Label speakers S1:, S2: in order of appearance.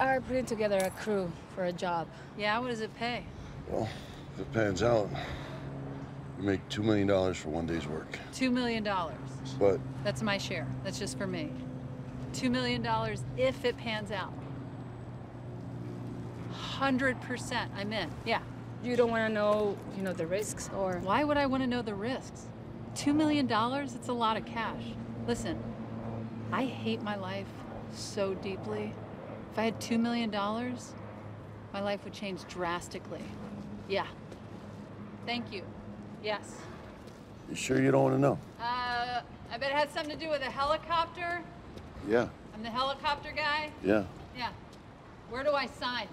S1: are putting together a crew for a job.
S2: Yeah, what does it pay?
S3: Well, if it pans out, you make $2 million for one day's work.
S2: Two million dollars.
S3: But
S2: That's my share. That's just for me. Two million dollars if it pans out. Hundred percent, I'm in. Yeah.
S1: You don't want to know, you know, the risks or.
S2: Why would I want to know the risks? Two million dollars? It's a lot of cash. Listen, I hate my life so deeply. If I had two million dollars, my life would change drastically. Yeah. Thank you. Yes.
S3: you sure you don't want to know?
S2: Uh, I bet it had something to do with a helicopter.
S3: Yeah,
S2: I'm the helicopter guy.
S3: yeah.
S2: Yeah. Where do I sign?